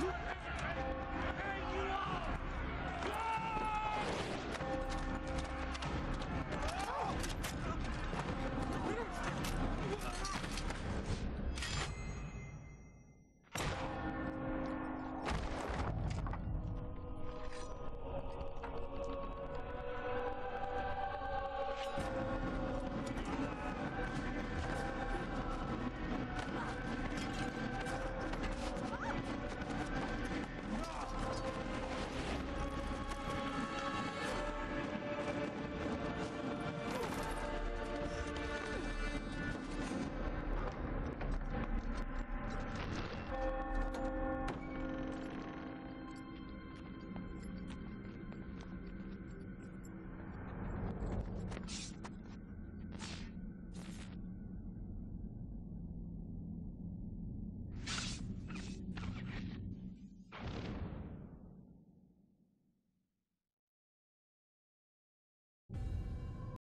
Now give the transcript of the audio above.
Yeah.